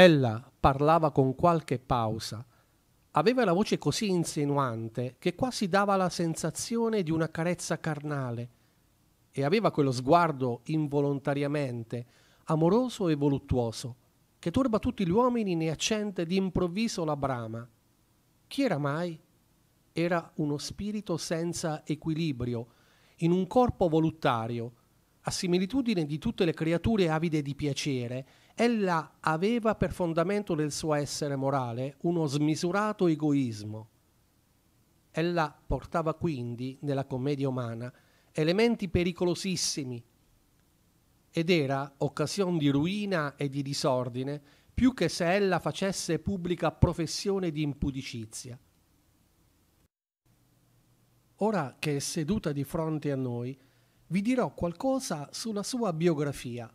Ella parlava con qualche pausa. Aveva la voce così insinuante che quasi dava la sensazione di una carezza carnale e aveva quello sguardo involontariamente amoroso e voluttuoso che turba tutti gli uomini ne accende d'improvviso la brama. Chi era mai? Era uno spirito senza equilibrio, in un corpo volutario, a similitudine di tutte le creature avide di piacere, ella aveva per fondamento del suo essere morale uno smisurato egoismo. Ella portava quindi, nella commedia umana, elementi pericolosissimi ed era occasione di ruina e di disordine più che se ella facesse pubblica professione di impudicizia. Ora che è seduta di fronte a noi, vi dirò qualcosa sulla sua biografia.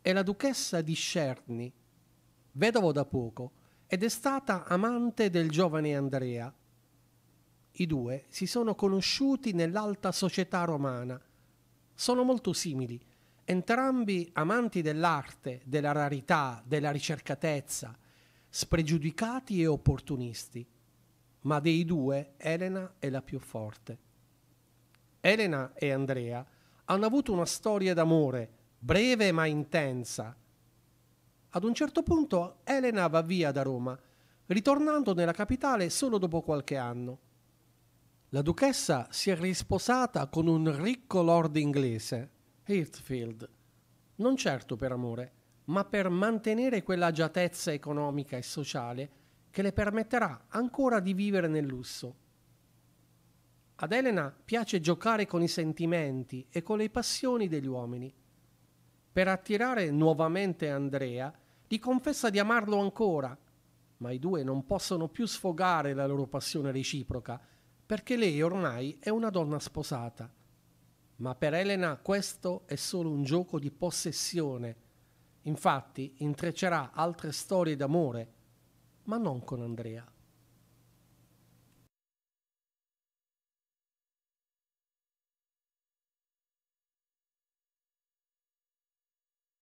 È la duchessa di Scerni, vedovo da poco, ed è stata amante del giovane Andrea. I due si sono conosciuti nell'alta società romana. Sono molto simili, entrambi amanti dell'arte, della rarità, della ricercatezza, spregiudicati e opportunisti ma dei due Elena è la più forte. Elena e Andrea hanno avuto una storia d'amore, breve ma intensa. Ad un certo punto Elena va via da Roma, ritornando nella capitale solo dopo qualche anno. La duchessa si è risposata con un ricco lord inglese, Heathfield, non certo per amore, ma per mantenere quell'agiatezza economica e sociale che le permetterà ancora di vivere nel lusso. Ad Elena piace giocare con i sentimenti e con le passioni degli uomini. Per attirare nuovamente Andrea, gli confessa di amarlo ancora, ma i due non possono più sfogare la loro passione reciproca, perché lei ormai è una donna sposata. Ma per Elena questo è solo un gioco di possessione. Infatti intreccerà altre storie d'amore ma non con Andrea.